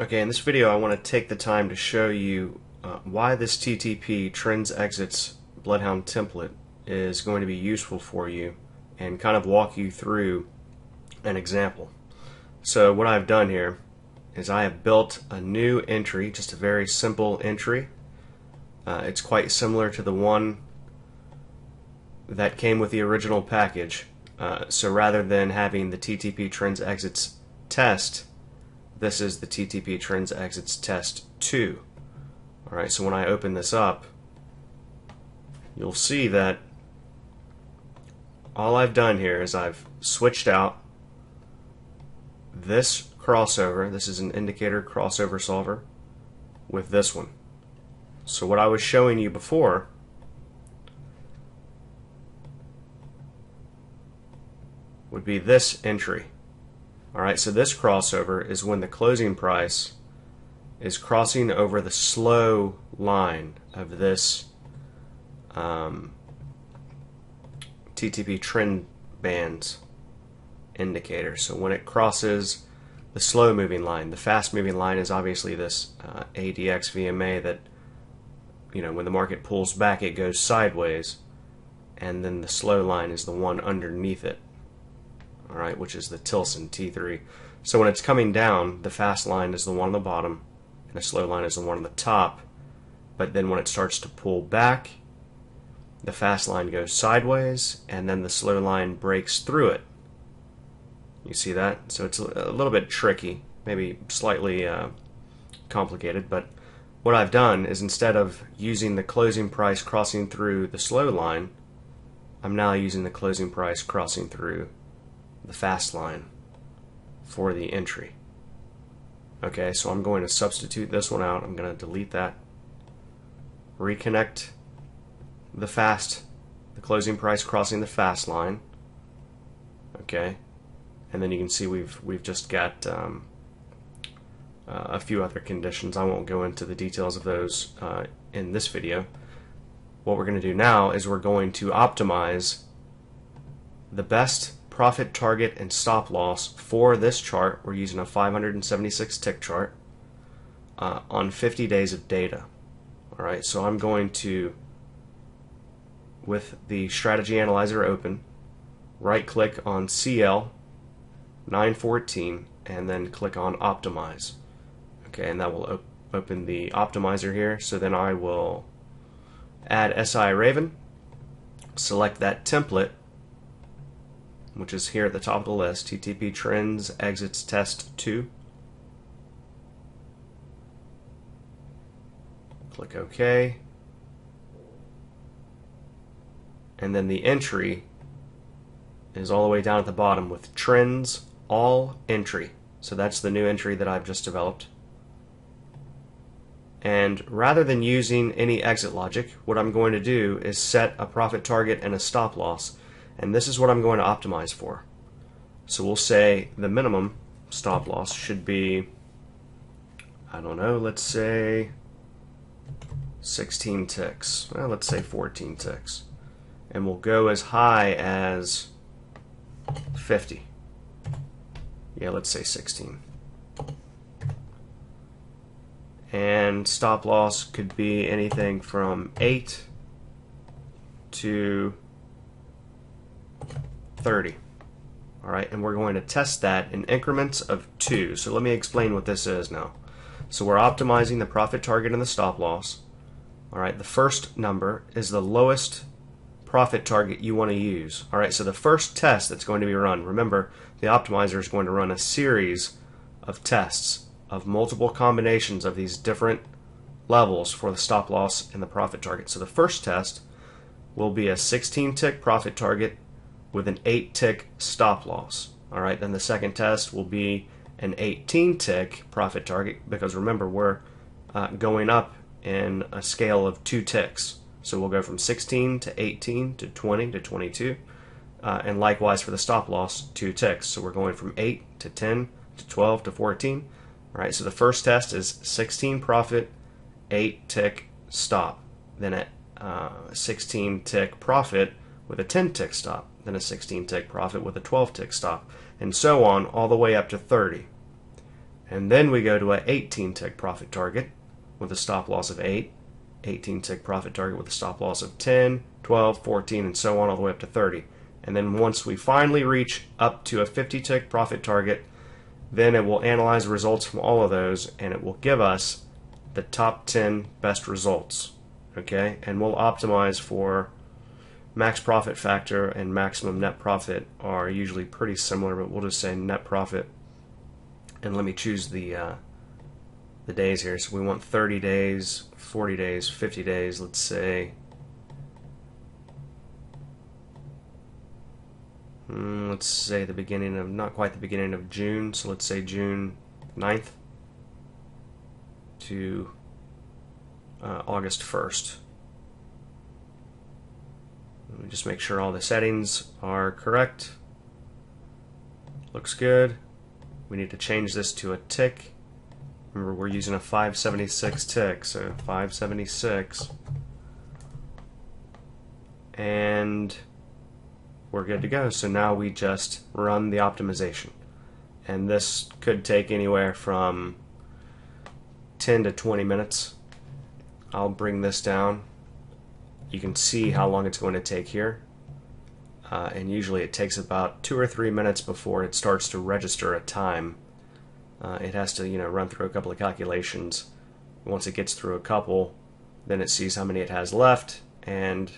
Okay, in this video I want to take the time to show you uh, why this TTP Trends Exits Bloodhound template is going to be useful for you and kind of walk you through an example. So what I've done here is I have built a new entry, just a very simple entry. Uh, it's quite similar to the one that came with the original package. Uh, so rather than having the TTP Trends Exits test, this is the TTP Trends Exits Test 2. Alright, so when I open this up, you'll see that all I've done here is I've switched out this crossover, this is an indicator crossover solver, with this one. So what I was showing you before would be this entry. Alright, so this crossover is when the closing price is crossing over the slow line of this um, TTP trend bands indicator. So when it crosses the slow moving line, the fast moving line is obviously this uh, ADX VMA that, you know, when the market pulls back, it goes sideways, and then the slow line is the one underneath it all right, which is the Tillson T3. So when it's coming down, the fast line is the one on the bottom, and the slow line is the one on the top. But then when it starts to pull back, the fast line goes sideways, and then the slow line breaks through it. You see that? So it's a little bit tricky, maybe slightly uh, complicated, but what I've done is instead of using the closing price crossing through the slow line, I'm now using the closing price crossing through the fast line for the entry. Okay, so I'm going to substitute this one out. I'm going to delete that. Reconnect the fast, the closing price crossing the fast line. Okay, and then you can see we've we've just got um, uh, a few other conditions. I won't go into the details of those uh, in this video. What we're going to do now is we're going to optimize the best profit target and stop loss for this chart. We're using a 576 tick chart uh, on 50 days of data. All right, so I'm going to, with the strategy analyzer open, right click on CL 914 and then click on optimize. Okay, and that will op open the optimizer here. So then I will add SI Raven, select that template which is here at the top of the list, TTP Trends Exits Test 2. Click OK. And then the entry is all the way down at the bottom with Trends All Entry. So that's the new entry that I've just developed. And rather than using any exit logic, what I'm going to do is set a profit target and a stop loss and this is what I'm going to optimize for. So we'll say the minimum stop loss should be, I don't know, let's say 16 ticks. Well, let's say 14 ticks. And we'll go as high as 50. Yeah, let's say 16. And stop loss could be anything from 8 to 30. All right, and we're going to test that in increments of 2. So let me explain what this is now. So we're optimizing the profit target and the stop loss. All right, the first number is the lowest profit target you want to use. All right, so the first test that's going to be run, remember, the optimizer is going to run a series of tests of multiple combinations of these different levels for the stop loss and the profit target. So the first test will be a 16 tick profit target with an 8 tick stop loss. All right, then the second test will be an 18 tick profit target because remember we're uh, going up in a scale of two ticks. So we'll go from 16 to 18 to 20 to 22. Uh, and likewise for the stop loss, two ticks. So we're going from 8 to 10 to 12 to 14. All right, so the first test is 16 profit, 8 tick stop. Then at uh, 16 tick profit with a 10 tick stop then a 16 tick profit with a 12 tick stop, and so on all the way up to 30. And then we go to a 18 tick profit target with a stop loss of 8, 18 tick profit target with a stop loss of 10, 12, 14, and so on all the way up to 30. And then once we finally reach up to a 50 tick profit target, then it will analyze results from all of those and it will give us the top 10 best results. Okay, and we'll optimize for max profit factor and maximum net profit are usually pretty similar, but we'll just say net profit. And let me choose the uh, the days here. So we want 30 days, 40 days, 50 days. Let's say. Hmm, let's say the beginning of, not quite the beginning of June, so let's say June 9th to uh, August 1st. Just make sure all the settings are correct. Looks good. We need to change this to a tick. Remember, we're using a 576 tick, so 576. And we're good to go. So now we just run the optimization. And this could take anywhere from 10 to 20 minutes. I'll bring this down. You can see how long it's going to take here. Uh, and usually it takes about two or three minutes before it starts to register a time. Uh, it has to, you know, run through a couple of calculations. Once it gets through a couple, then it sees how many it has left, and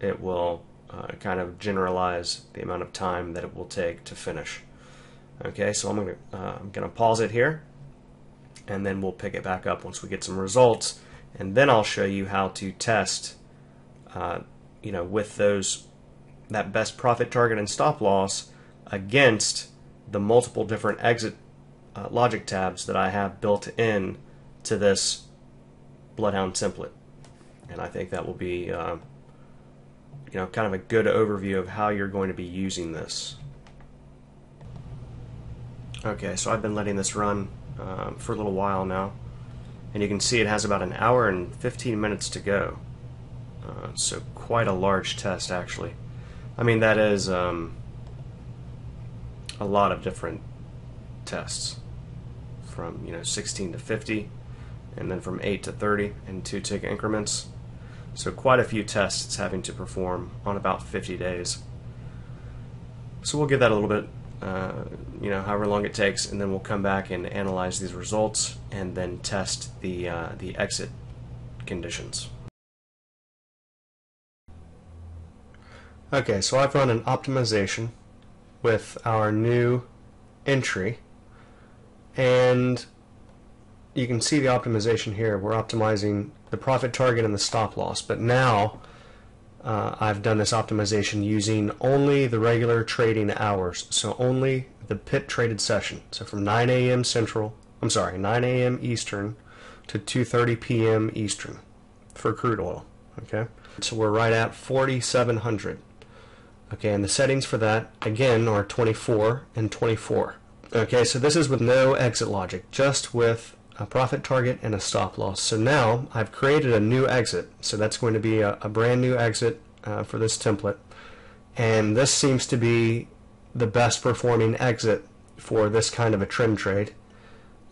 it will uh, kind of generalize the amount of time that it will take to finish. Okay, so I'm to uh, I'm going to pause it here, and then we'll pick it back up once we get some results, and then I'll show you how to test, uh, you know, with those that best profit target and stop loss against the multiple different exit uh, logic tabs that I have built in to this Bloodhound template. And I think that will be, uh, you know, kind of a good overview of how you're going to be using this. Okay, so I've been letting this run um, for a little while now. And you can see it has about an hour and 15 minutes to go. Uh, so quite a large test, actually. I mean, that is um, a lot of different tests. From you know 16 to 50 and then from 8 to 30 in two tick increments. So quite a few tests it's having to perform on about 50 days. So we'll give that a little bit uh, you know however long it takes and then we'll come back and analyze these results and then test the uh, the exit conditions okay so I've run an optimization with our new entry and you can see the optimization here. We're optimizing the profit target and the stop loss. But now uh, I've done this optimization using only the regular trading hours. So only the pit traded session. So from 9 a.m. Central, I'm sorry, 9 a.m. Eastern to 2.30 p.m. Eastern for crude oil. Okay, so we're right at 4,700. Okay, and the settings for that, again, are 24 and 24. Okay, so this is with no exit logic, just with a profit target and a stop loss. So now I've created a new exit. So that's going to be a, a brand new exit uh, for this template. And this seems to be the best performing exit for this kind of a trend trade,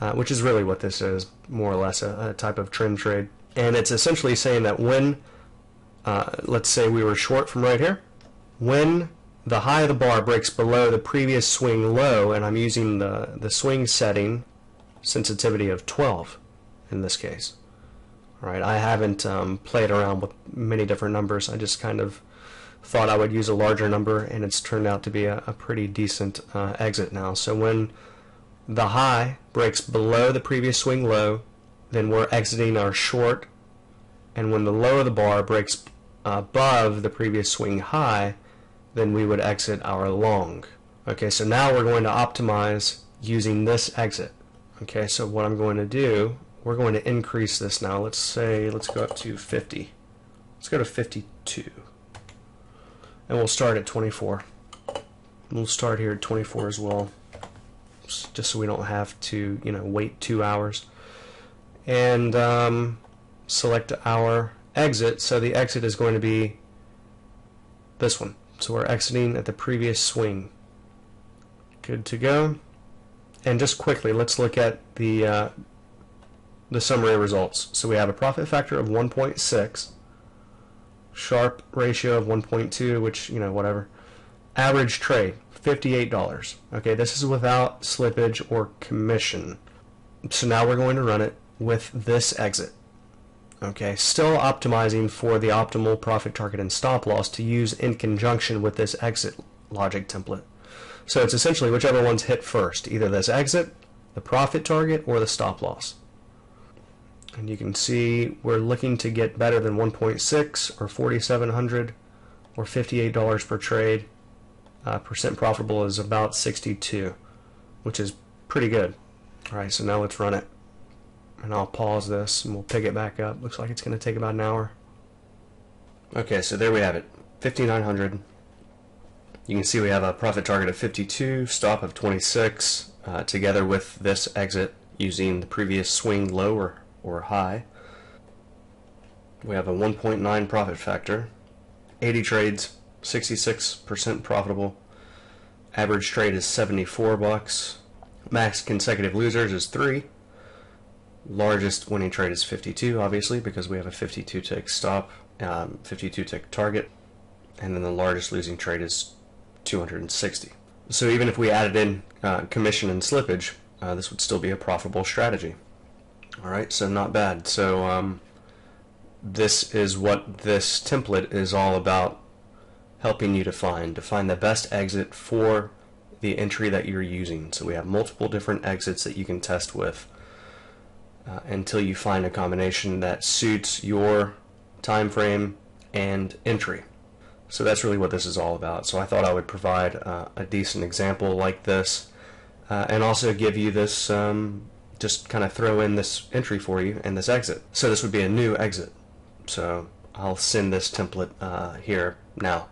uh, which is really what this is, more or less a, a type of trend trade. And it's essentially saying that when, uh, let's say we were short from right here, when the high of the bar breaks below the previous swing low, and I'm using the, the swing setting sensitivity of 12 in this case. All right, I haven't um, played around with many different numbers. I just kind of thought I would use a larger number, and it's turned out to be a, a pretty decent uh, exit now. So when the high breaks below the previous swing low, then we're exiting our short, and when the low of the bar breaks above the previous swing high, then we would exit our long. Okay, so now we're going to optimize using this exit. Okay, so what I'm going to do, we're going to increase this now. Let's say, let's go up to 50. Let's go to 52. And we'll start at 24. We'll start here at 24 as well, just so we don't have to, you know, wait two hours. And um, select our exit. So the exit is going to be this one. So we're exiting at the previous swing. Good to go. And just quickly, let's look at the uh, the summary results. So we have a profit factor of 1.6, Sharpe ratio of 1.2, which you know whatever. Average trade $58. Okay, this is without slippage or commission. So now we're going to run it with this exit. Okay, still optimizing for the optimal profit target and stop loss to use in conjunction with this exit logic template. So it's essentially whichever one's hit first, either this exit, the profit target, or the stop loss. And you can see we're looking to get better than 1.6 or 4,700 or $58 per trade. Uh, percent profitable is about 62, which is pretty good. All right, so now let's run it. And I'll pause this and we'll pick it back up. Looks like it's going to take about an hour. Okay, so there we have it. 5,900. You can see we have a profit target of 52, stop of 26, uh, together with this exit using the previous swing low or, or high. We have a 1.9 profit factor, 80 trades, 66% profitable. Average trade is 74 bucks. Max consecutive losers is 3. Largest winning trade is 52, obviously, because we have a 52 tick stop, um, 52 tick target. And then the largest losing trade is 260. So even if we added in uh, commission and slippage, uh, this would still be a profitable strategy. All right, so not bad. So um, this is what this template is all about helping you to find to find the best exit for the entry that you're using. So we have multiple different exits that you can test with uh, until you find a combination that suits your time frame and entry. So that's really what this is all about. So I thought I would provide uh, a decent example like this uh, and also give you this, um, just kind of throw in this entry for you and this exit. So this would be a new exit. So I'll send this template uh, here now.